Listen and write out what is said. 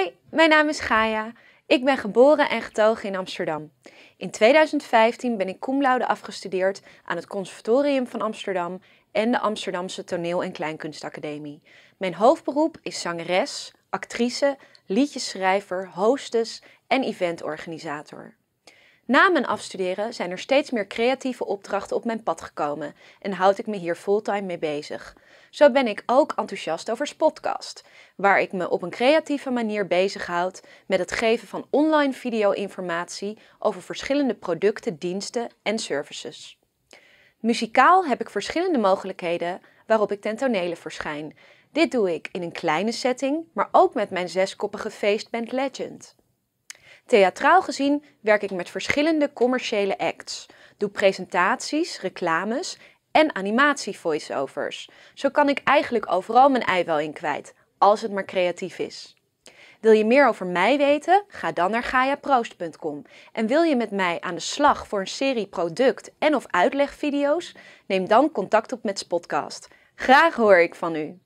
Hi, mijn naam is Gaia. Ik ben geboren en getogen in Amsterdam. In 2015 ben ik cum laude afgestudeerd aan het Conservatorium van Amsterdam en de Amsterdamse Toneel- en Kleinkunstacademie. Mijn hoofdberoep is zangeres, actrice, liedjesschrijver, hostess en eventorganisator. Na mijn afstuderen zijn er steeds meer creatieve opdrachten op mijn pad gekomen en houd ik me hier fulltime mee bezig. Zo ben ik ook enthousiast over Spotcast, waar ik me op een creatieve manier bezighoud met het geven van online video-informatie over verschillende producten, diensten en services. Muzikaal heb ik verschillende mogelijkheden waarop ik ten tonele verschijn. Dit doe ik in een kleine setting, maar ook met mijn zeskoppige feestband Legend. Theatraal gezien werk ik met verschillende commerciële acts, doe presentaties, reclames en animatie-voiceovers. Zo kan ik eigenlijk overal mijn ei wel in kwijt, als het maar creatief is. Wil je meer over mij weten? Ga dan naar gaiaproost.com. En wil je met mij aan de slag voor een serie product- en of uitlegvideo's? Neem dan contact op met Spotcast. Graag hoor ik van u.